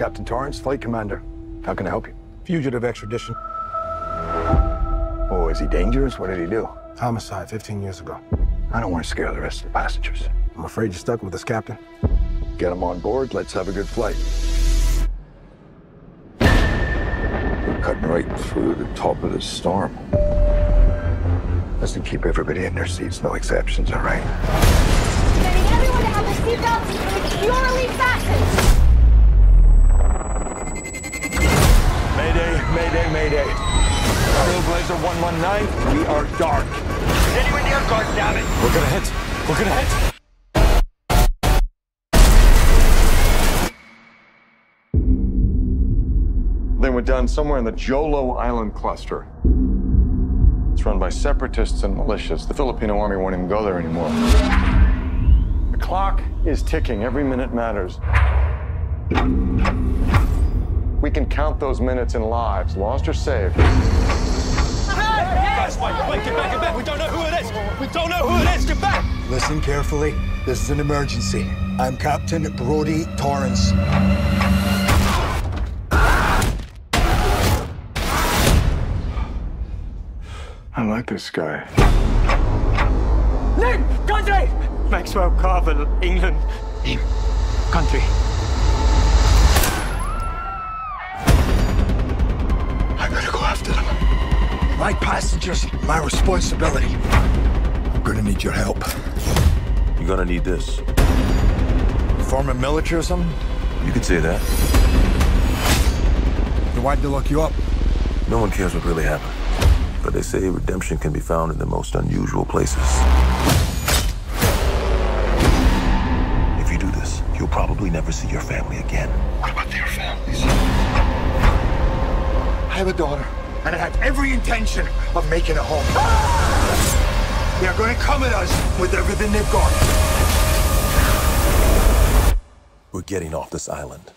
Captain Torrance, flight commander. How can I help you? Fugitive extradition. Oh, is he dangerous? What did he do? Homicide 15 years ago. I don't want to scare the rest of the passengers. I'm afraid you're stuck with us, Captain. Get him on board. Let's have a good flight. We're cutting right through the top of the storm. Let's keep everybody in their seats, no exceptions, all right? 119, we are dark. Is Anyone near guard, damn it! We're gonna hit. We're gonna hit. They went down somewhere in the Jolo Island cluster. It's run by separatists and militias. The Filipino army won't even go there anymore. The clock is ticking. Every minute matters. We can count those minutes in lives, lost or saved. Guys, wait, wait, get back, get back! We don't know who it is! We don't know who it is! Get back! Listen carefully. This is an emergency. I'm Captain Brodie Torrance. I like this guy. Name! Country! Maxwell Carvel, England. Name. Country. My passengers, my responsibility. I'm gonna need your help. You're gonna need this. Former military or something? You could say that. Then why'd they lock you up? No one cares what really happened. But they say redemption can be found in the most unusual places. If you do this, you'll probably never see your family again. What about their families? I have a daughter, and I have every intention of making it home. They're gonna come at us with everything they've got. We're getting off this island.